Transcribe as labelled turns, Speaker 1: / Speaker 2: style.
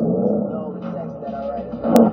Speaker 1: Know the that I